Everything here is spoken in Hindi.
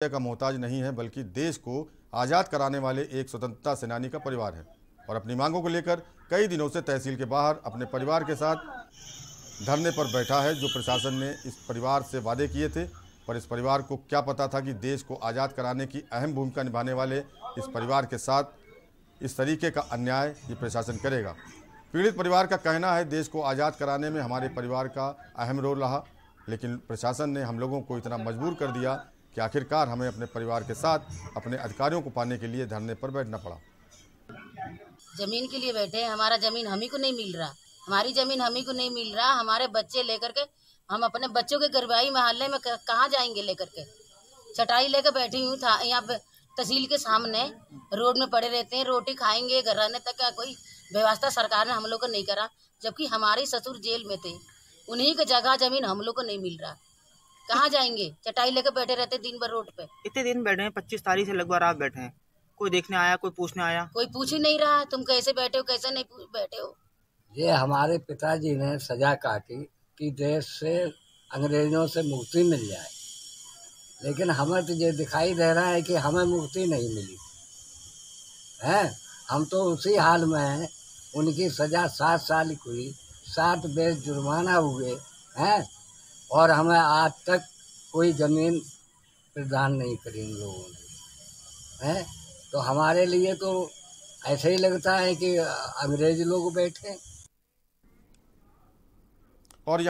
का मोहताज नहीं है, बल्कि देश को आज़ाद कराने वाले एक स्वतंत्रता सेनानी का परिवार है। और अपनी मांगों को लेकर कई दिनों से तहसील के बाहर अपने परिवार के साथ धरने पर बैठा है, जो प्रशासन ने इस परिवार से वादे किए थे। पर इस परिवार को क्या पता था कि देश को आज़ाद कराने की अहम भूमिका निभाने वाले इस परिवार के साथ इस तरीके का अन्याय ये प्रशासन करेगा। पीड़ित परिवार का कहना है, देश को आज़ाद कराने में हमारे परिवार का अहम रोल रहा, लेकिन प्रशासन ने हम लोगों को इतना मजबूर कर दिया कि आखिरकार हमें अपने परिवार के साथ अपने अधिकारियों को पाने के लिए धरने पर बैठना पड़ा। ज़मीन के लिए बैठे हैं। हमारा ज़मीन हम ही को नहीं मिल रहा। हमारी ज़मीन हम ही को नहीं मिल रहा। हमारे बच्चे लेकर के, हम अपने बच्चों के गरबाई मोहल्ले में कहाँ जाएँगे लेकर के? चटाई लेकर बैठी हूँ। था, यहाँ पे तहसील के सामने रोड में पड़े रहते हैं। रोटी खाएँगे, घर रहने तक का कोई व्यवस्था सरकार ने हम लोग को नहीं करा, जबकि हमारे ससुर जेल में थे। उन्हीं का जगह ज़मीन हम लोग को नहीं मिल रहा। कहाँ जाएँगे? चटाई लेकर बैठे रहते दिन भर रोड पे। इतने दिन बैठे हैं पच्चीस तारीख से लगभग आप बैठे हैं। कोई देखने आया कोई पूछने आया? कोई पूछ ही नहीं रहा तुम कैसे बैठे हो कैसे नहीं बैठे हो? ये हमारे पिताजी ने सजा काटी कि देश से अंग्रेज़ों से मुक्ति मिल जाए। लेकिन हमें तो ये दिखाई दे रहा है कि हमें मुक्ति नहीं मिली। है? हम तो उसी हाल में हैं। उनकी सजा सात साल की हुई सात बेस जुर्माना हुए। हैं? और हमें आज तक कोई ज़मीन प्रदान नहीं करी इन लोगों ने। हैं? तो हमारे लिए तो ऐसा ही लगता है कि अंग्रेज़ लोग बैठे। और